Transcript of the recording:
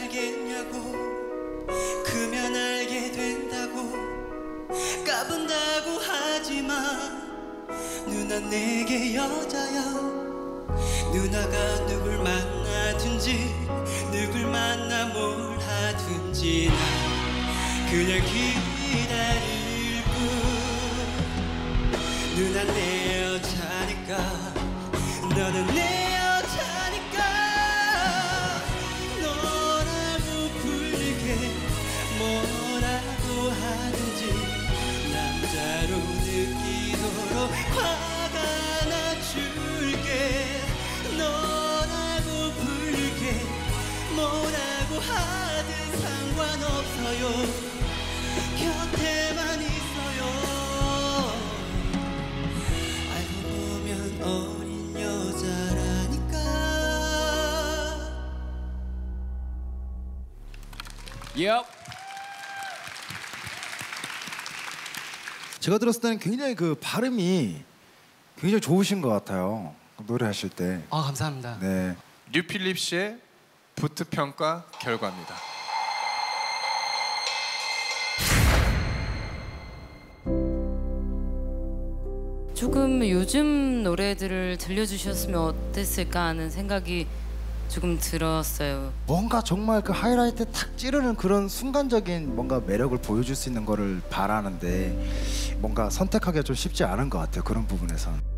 알겠냐고. 그면 알게 된다고. 까분다고 하지마. 누나 내게 여자야. 누나가 누굴 만나든지 누굴 만나 뭘 하든지 난 그냥 기다릴 뿐. 누나 내 여자니까 너는 내 하든지 남자로 느끼도록 화가 나줄게. 너라고 부르게 뭐라고 하든 상관없어요. 곁에만 있어요. 알고 보면 어린 여자라니까. Yep. 제가 들었을 때는 굉장히 그 발음이 굉장히 좋으신 것 같아요. 노래하실 때. 아 감사합니다 네. 뉴필립 씨의 부트 평가 결과입니다. 조금 요즘 노래들을 들려주셨으면 어땠을까 하는 생각이 조금 들었어요. 뭔가 정말 그 하이라이트 탁 찌르는 그런 순간적인 뭔가 매력을 보여줄 수 있는 거를 바라는데 뭔가 선택하기가 좀 쉽지 않은 것 같아요. 그런 부분에선.